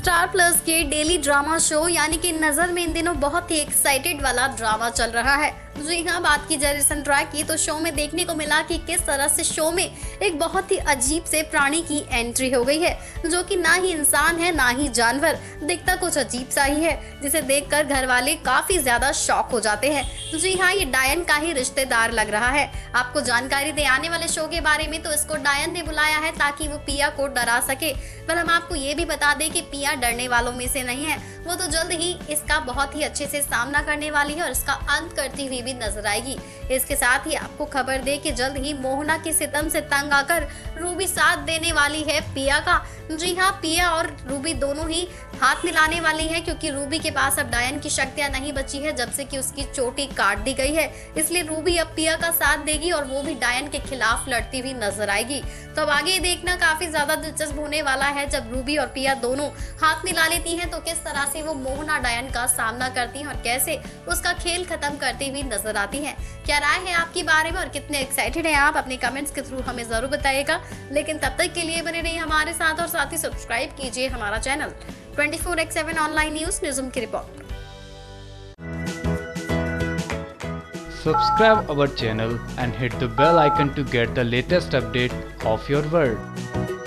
Star Plus के daily drama show, यानी कि नज़र में इन दिनों बहुत ही एक्साइटेड वाला ड्रामा चल रहा है। जी हाँ बात की जाए रिसेंट ट्रैक की तो शो में देखने को मिला कि किस तरह से शो में एक बहुत ही अजीब से प्राणी की एंट्री हो गई है, जो कि ना ही इंसान है, ना ही जानवर, दिखता कुछ अजीब सा ही है, जिसे देखकर घर वाले काफ़ी ज़्यादा शॉक हो जाते हैं। जी हाँ ये डायन का ही रिश्तेदार लग रहा है। आपको जानकारी दे आने वाले शो के बारे में तो इसको डायन ने बुलाया है ताकि वो पिया को डरा सके। पर हम आपको ये भी बता दें कि पिया डरने वालों में से नहीं है। वो तो जल्द ही इसका बहुत ही अच्छे से सामना करने वाली है और इसका अंत करती हुई भी नज़र आएगी। इसके साथ ही आपको खबर दे कि जल्द ही मोहना के सितम से तंग आकर रूबी साथ देने वाली है पिया का। जी हाँ पिया और रूबी दोनों ही हाथ मिलाने वाली है क्योंकि रूबी के पास अब डायन की शक्तियाँ नहीं बची है, जब से कि उसकी चोटी काट दी गई है। इसलिए रूबी अब पिया का साथ देगी और वो भी डायन के खिलाफ लड़ती हुई नज़र आएगी। तो अब आगे देखना काफ़ी ज़्यादा दिलचस्प होने वाला है जब रूबी और पिया दोनों हाथ मिला लेती हैं तो किस तरह से वो मोहना डायन का सामना करती हैं और कैसे उसका खेल खत्म करती हुई नज़र आती हैं? क्या राय है आपके बारे में और कितने एक्साइटेड हैं आप? अपने कमेंट्स के थ्रू हमें ज़रूर बताइएगा। लेकिन तब तक के लिए बने रहिए हमारे साथ और साथ ही सब्सक्राइब कीजिए हमारा channel 24x7 online news news की report Subscribe our channel and hit the bell icon to get the latest update of your world.